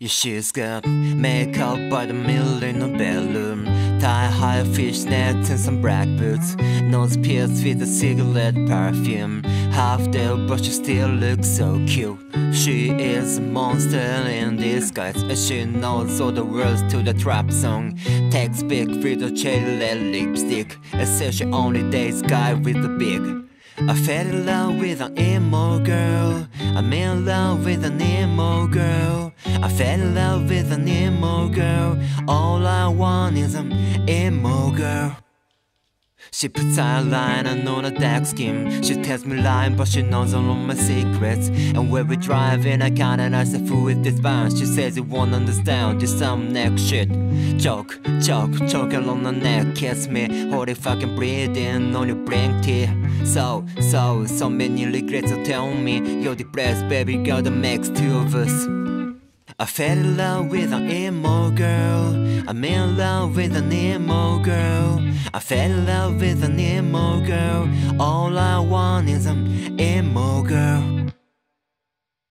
Your shoes got makeup by the mill in a bedroom Tie high fishnets and some black boots. Nose pierced with a cigarette perfume. Half there but she still looks so cute. She is a monster in disguise. And she knows all the words to the trap song. Takes big with a shaded lipstick. And says she only dates guy with the big I fell in love with an emo girl. I'm in love with an emo girl. I fell in love with an emo girl. All I want is an emo girl. She puts eyeliner on her dark skin. She tells me lying but she knows all of my secrets. And when we're driving I kinda nice the fool with this band She says you won't understand just some neck shit. Choke, choke, choke along the neck Kiss me, holy fucking breathing on your blink teeth So, so, so many regrets so tell me. You're depressed, baby girl that makes two of us I fell in love with an emo girl. I'm in love with an emo girl. I fell in love with an emo girl. All I want is an emo girl.